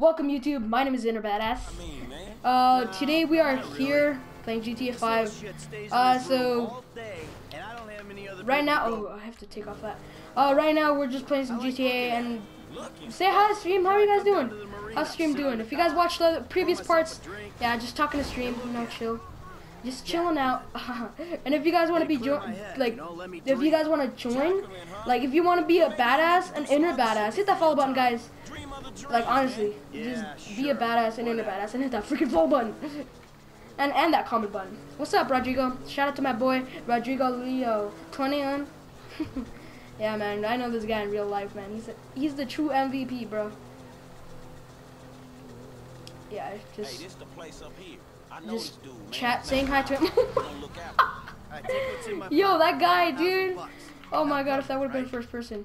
Welcome YouTube, my name is Inner Badass. Uh, today we are here playing GTA 5. Uh, so, right now, oh, I have to take off that. Uh, right now we're just playing some GTA and say hi to stream, how are you guys doing? How's stream doing? If you guys watched the previous parts, yeah, just talking to stream, you know, chill. Just chilling out. and if you guys want to be join, like, if you guys want to join, like, if you want to be a badass, an inner badass, hit that follow button, guys. Like, honestly, just be a badass and inner badass and hit that freaking follow button. and, and that comment button. What's up, Rodrigo? Shout out to my boy, Rodrigo Leo. 21. yeah, man, I know this guy in real life, man. He's, a, he's the true MVP, bro. Yeah, just... Hey, this the place up here. I know Just dude, man. chat saying hi to him. Don't look out. Yo, that guy, dude. Oh my god, if that would have been first person.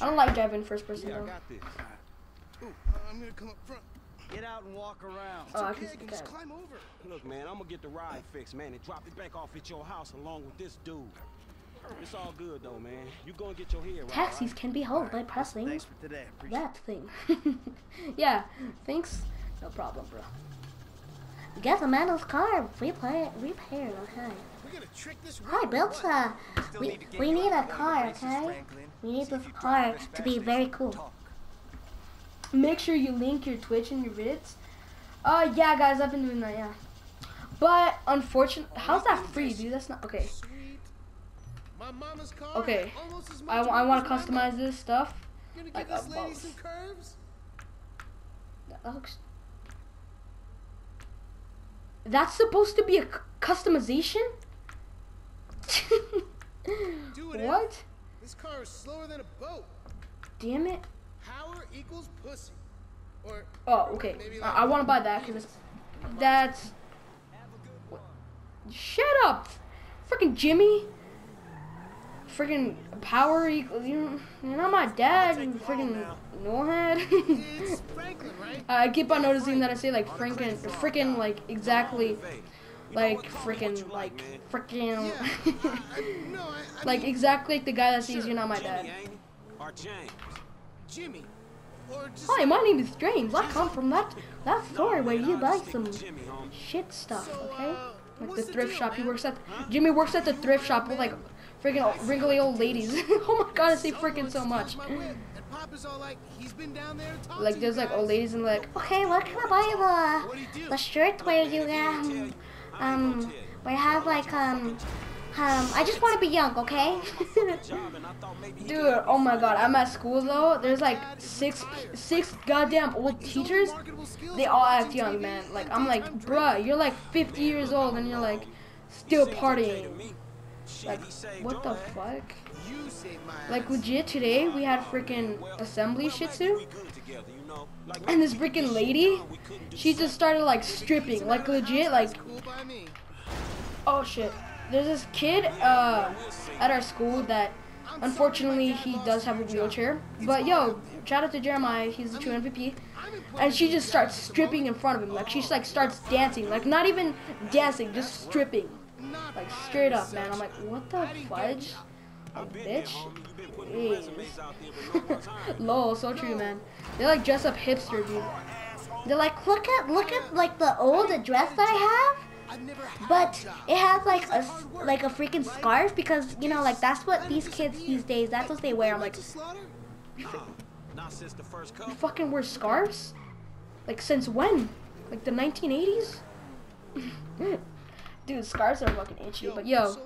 I don't like driving first person though. Got this. Ooh, I'm gonna come up front. Get out and walk around. Oh, I okay, can I can just climb over. Look, man, I'm gonna get the ride fixed, man, and drop it back off at your house along with this dude. It's all good though, man. You go and get your hair right. Taxis can be held by pressing Thanks for today. That thing. yeah, thanks. No problem, bro. Get the man's car repair, repaired, okay. We're gonna trick this Hi, road or Bill. what? Still we, need to get we need a car, okay? We need See this car to be very we can cool. Make sure you link your Twitch and your vids. Uh, yeah, guys, I've been doing that, yeah. But unfortunately, how's that free, dude? That's not okay. Sweet. My mama's car. Okay. I, I want to customize this stuff. Gonna give like this lady some curves. That looks. That's supposed to be a c- customization. Do it. Em. what? This car is slower than a boat. Damn it. Equals pussy. Or Oh, okay. Maybe I, I want to buy that because that's. What? Shut up, freaking Jimmy. Freaking power equals. You, you're not my dad. You freaking no it's right? I keep on noticing that I say like freaking, freaking like exactly, like freaking, like freaking, Yeah. I, I, no, I, I like exactly like the guy that says you're not my Jimmy, dad. Or James. Jimmy. Hi, my name is James. I come from that that store where you buy some with Jimmy, homie. shit stuff, okay? uh, Like the thrift shop. He works at. Jimmy works at the thrift shop with like freaking wrinkly old ladies. oh my god, I say freaking so much. My whip. And Papa's all like, he's been down there to talk Like to there's like old ladies and like Okay, what can I buy the the shirt where you um um where you have like um um I just want to be young, okay? Dude, oh my god. I'm at school though. There's like six, six goddamn old teachers. They all act young, man. Like I'm like, bruh, you're like 50 years old and you're like still partying. Like what the fuck? Like legit today we had freaking assembly know? Like, And this freaking lady, she just started like stripping, like legit, like oh shit. There's this kid uh at our school that unfortunately he does have a wheelchair. But yo, shout out to Jeremiah, he's the true MVP. And she just starts stripping in front of him. Like she just like starts dancing. Like not even dancing, just stripping. Like straight up, man. I'm like, what the fudge? There, bitch? Lol, so true, man. They like dress up hipster, dude. They're like, look at look at like the old dress that I have. But it has like a like a freaking scarf because you know like that's what these kids these days that's what they wear. I'm like, You fucking wear scarves? Like since when? Like the 1980s? Dude, scarves are fucking itchy. But yo,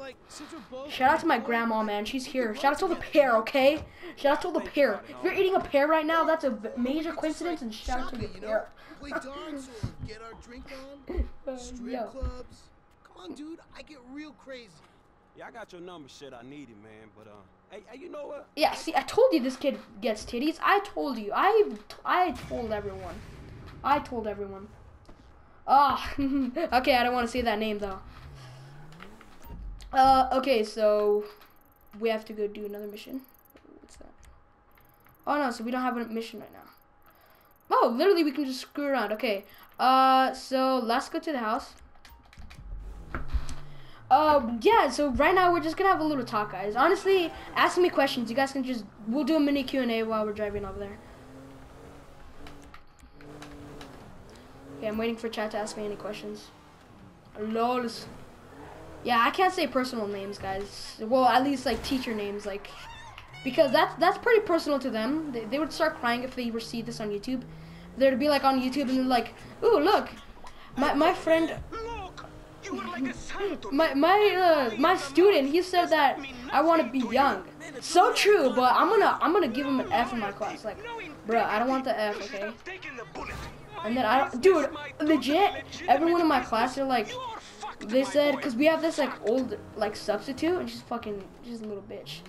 shout out to my grandma, man. She's here. Shout out to the pear, okay? Shout out to the pear. If you're eating a pear right now, that's a major coincidence. And shout out to the pear. Play darts or get our drink on. Strip yo. clubs. Come on, dude. I get real crazy. Yeah, I got your number, shit. I need it, man. But uh, hey, hey, you know what? Yeah, see, I told you this kid gets titties. I told you. I I told everyone. I told everyone. Ah, okay. I don't want to say that name though. Uh, okay, so we have to go do another mission. What's that? Oh no, so we don't have a mission right now. Oh, literally, we can just screw around. Okay. Uh, so let's go to the house. Um, yeah, so right now we're just gonna have a little talk, guys. Honestly, ask me questions. You guys can just, we'll do a mini Q&A while we're driving over there. Okay, I'm waiting for chat to ask me any questions. Lols. Yeah, I can't say personal names, guys. Well, at least like teacher names, like because that's that's pretty personal to them. They, they would start crying if they see this on YouTube. They'd be like on YouTube and they're like, "Ooh, look, my my friend, Look, you were like a son my my uh, my student, he said that I want to be young. So true, but I'm gonna I'm gonna give him an F in my class. Like, bruh, I don't want the F, okay? taking the bullet. And then I don't, dude, legit, everyone in my class, they're like, they said, because we have this like old like substitute, and she's fucking, she's a little bitch.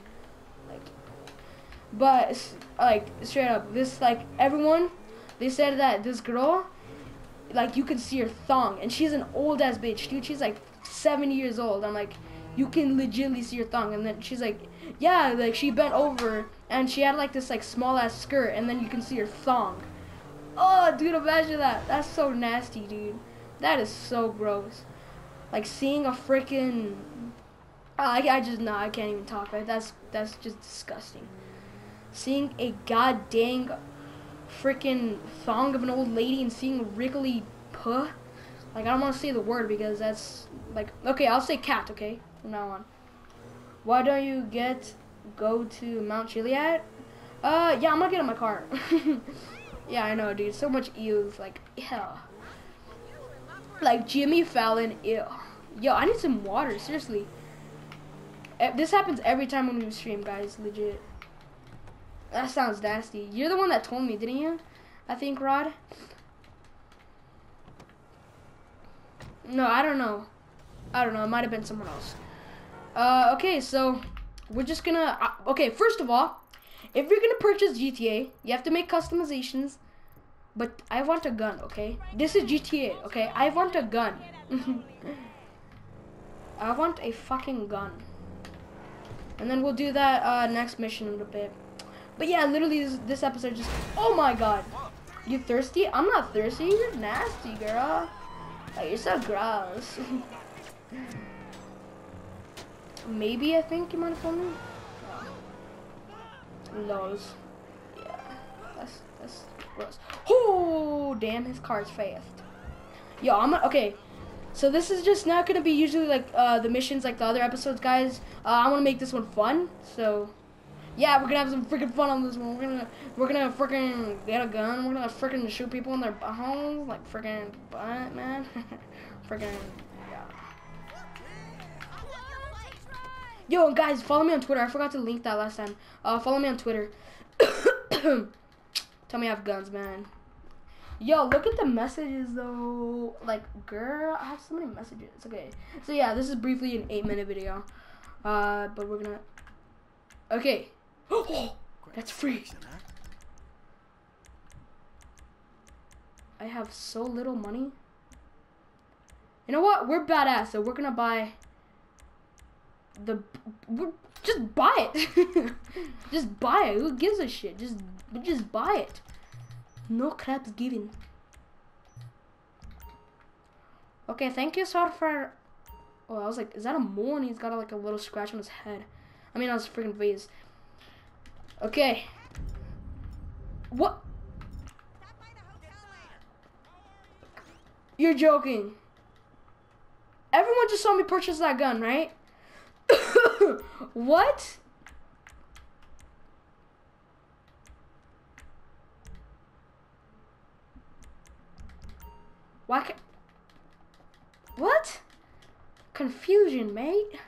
But like straight up, this like everyone, they said that this girl, like you can see her thong, and she's an old ass bitch, dude. She's like 70 years old. I'm like, you can legitimately see her thong, and then she's like, yeah, like she bent over, and she had like this like small ass skirt, and then you can see her thong. Oh, dude, imagine that. That's so nasty, dude. That is so gross. Like seeing a freaking. I, I just no, I can't even talk. Like that's that's just disgusting. Seeing a god dang freaking thong of an old lady and seeing wriggly puh. Like I don't want to say the word because that's like okay. I'll say cat. Okay, from now on. Why don't you get go to Mount Chiliad? Uh, yeah, I'm gonna get in my car. yeah, I know, dude. So much ews. Like, ew. Like Jimmy Fallon, ew. Yo, I need some water. Seriously. Eh, This happens every time when we stream, guys. Legit. That sounds nasty. You're the one that told me, didn't you? I think, Rod. No, I don't know. I don't know. It might have been someone else. Uh, okay, so we're just gonna. Uh, okay, first of all, if you're gonna purchase GTA, you have to make customizations. But I want a gun, okay? This is GTA, okay? I want a gun. I want a fucking gun. And then we'll do that uh, next mission in a bit. But yeah, literally this, this episode just. Oh my god. You thirsty? I'm not thirsty. You're nasty, girl. Like, you're so gross. Maybe I think you might have told me. Oh. Lols. Yeah. That's that's gross. Oh damn, his car's fast. Yo, I'm okay. So this is just not gonna be usually like uh, the missions like the other episodes, guys. Uh, I want to make this one fun. So yeah, we're gonna have some freaking fun on this one. We're gonna we're gonna freaking get a gun. We're gonna freaking shoot people in their buttholes, like freaking butt, man. freaking yeah. Yo, guys, follow me on Twitter. I forgot to link that last time. Uh, follow me on Twitter. Tell me I have guns, man. Yo, look at the messages though. Like, girl, I have so many messages. Okay, so yeah, this is briefly an eight-minute video. Uh, but we're gonna. Okay. Oh, that's free. I have so little money. You know what? We're badass, so we're gonna buy the. We're, just buy it. just buy it. Who gives a shit? Just, just buy it. No craps given. Okay, thank you, sir, for. Oh, I was like, is that a mole? And he's got like a little scratch on his head. I mean, on his freaking face. Okay. What? You're joking. Everyone just saw me purchase that gun, right? what? Why ca- What? Confusion, mate.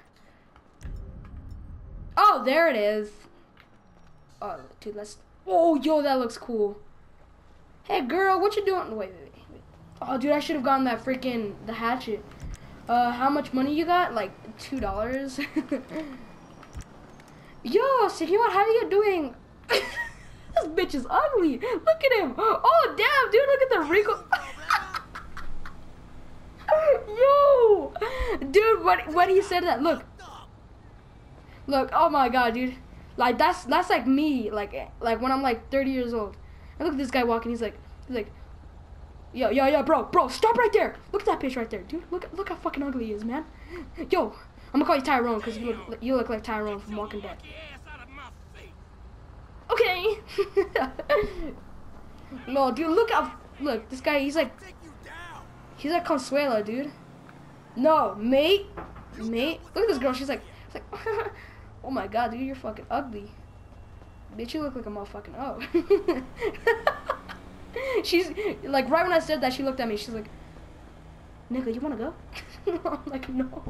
Oh, there it is. Oh, dude, let's. Oh, yo, that looks cool. Hey, girl, what you doing? Wait, wait, wait. Oh, dude, I should have gotten that freaking the hatchet. Uh, how much money you got? Like two dollars. yo, senor, how are you doing? this bitch is ugly. Look at him. Oh, damn, dude, look at the wrinkle. Yo, dude, what what he said that? Look, look. Oh my god, dude. Like that's that's like me, like like when I'm like 30 years old. And look at this guy walking. He's like he's like, yo yo yo, bro bro, stop right there. Look at that bitch right there, dude. Look look how fucking ugly he is, man. Yo, I'm gonna call you Tyrone because you look you look like Tyrone from Walking Dead. Okay. no, dude, look how look this guy. He's like He's like Consuela, dude. No, mate, mate. Look at this girl. She's like, she's like, oh my god, dude, you're fucking ugly. Bitch, you look like a motherfucking oh. She's like, right when I said that, she looked at me. She's like, nigga, you wanna go? I'm like, no.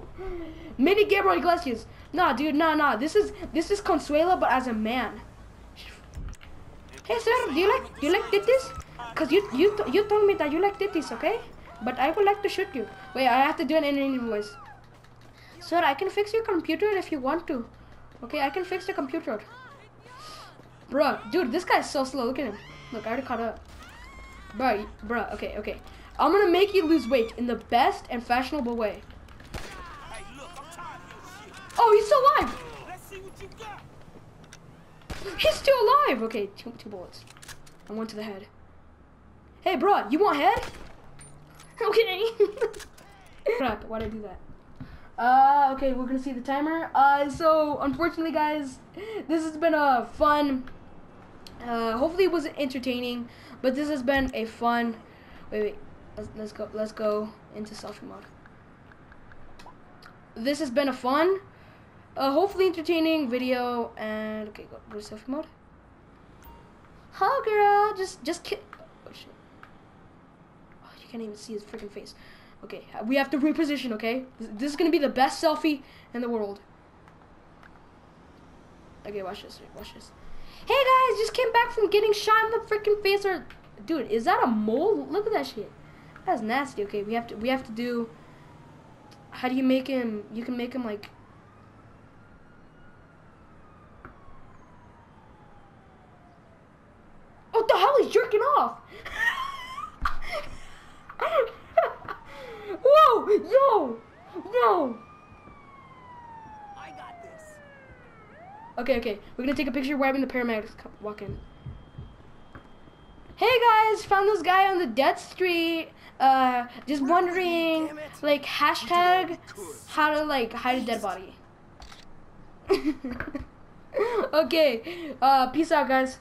Mini Gabriel Iglesias. Nah, dude, nah, nah. This is this is Consuela, but as a man. Hey, sir, do you like do you like titties? Cause you you you told me that you like titties, okay? But I would like to shoot you. Wait, I have to do an Indian voice. Sir, I can fix your computer if you want to. Okay, I can fix the computer. Bruh, dude, this guy's so slow. Look at him. Look, I already caught up. Bruh, bruh, okay, okay. I'm gonna make you lose weight in the best and fashionable way. Oh, he's still alive! He's still alive! Okay, two, two bullets. And one to the head. Hey, bro, you want head? Okay. Crap, why'd I do that? Uh, okay, we're gonna see the timer. Uh, so, unfortunately, guys, this has been a fun, uh, hopefully it was entertaining, but this has been a fun, wait, wait, let's, let's go, let's go into selfie mode. This has been a fun, uh, hopefully entertaining video, and, okay, go, go to selfie mode. Oh, girl, just, just oh, shit. Oh, you can't even see his freaking face. Okay, we have to reposition, okay? This, is gonna be the best selfie in the world. Okay, watch this, watch this. Hey guys, just came back from getting shot in the freaking face or dude, is that a mole? Look at that shit. That's nasty. Okay, we have to we have to do how do you make him you can make him like What the hell? He's jerking off. Whoa! Yo! No! I got this. Okay, okay. We're gonna take a picture right when the paramedics walk in. Hey guys, found this guy on the dead street. Uh, just wondering, like hashtag how to like hide a dead body. okay. Uh, peace out, guys.